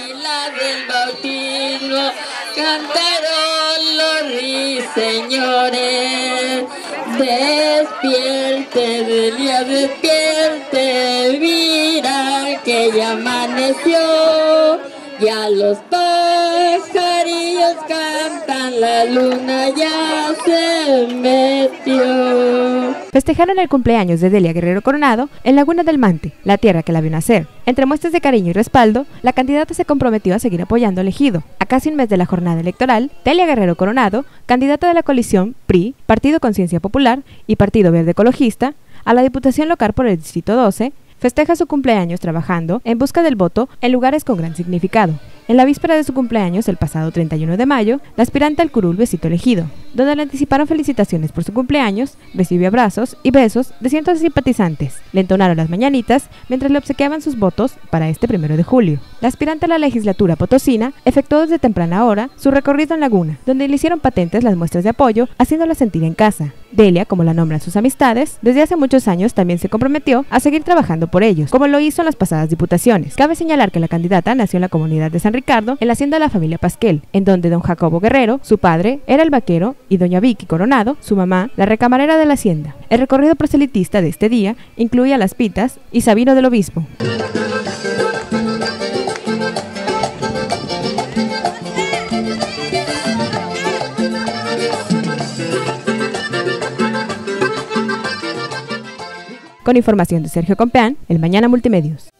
águila del bautismo cantaron los ruiseñores. Despierte, Delia, despierte, mira que ya amaneció. Ya los pajarillos cantan, la luna ya se metió. Festejaron el cumpleaños de Delia Guerrero Coronado en Laguna del Mante, la tierra que la vio nacer. Entre muestras de cariño y respaldo, la candidata se comprometió a seguir apoyando al ejido. A casi un mes de la jornada electoral, Delia Guerrero Coronado, candidata de la coalición PRI, Partido Conciencia Popular y Partido Verde Ecologista, a la Diputación Local por el Distrito 12, festeja su cumpleaños trabajando en busca del voto en lugares con gran significado. En la víspera de su cumpleaños, el pasado 31 de mayo, la aspirante al curul besito elegido, donde le anticiparon felicitaciones por su cumpleaños, recibió abrazos y besos de cientos de simpatizantes. Le entonaron las mañanitas mientras le obsequiaban sus votos para este primero de julio. La aspirante a la legislatura potosina efectuó desde temprana hora su recorrido en Laguna, donde le hicieron patentes las muestras de apoyo, haciéndola sentir en casa. Delia, como la nombran sus amistades, desde hace muchos años también se comprometió a seguir trabajando por ellos, como lo hizo en las pasadas diputaciones. Cabe señalar que la candidata nació en la comunidad de San Ricardo, en la hacienda de la familia Pasquel, en donde don Jacobo Guerrero, su padre, era el vaquero, y doña Vicky Coronado, su mamá, la recamarera de la hacienda. El recorrido proselitista de este día incluía Las Pitas y Sabino del Obispo. Con información de Sergio Compeán, el Mañana Multimedios.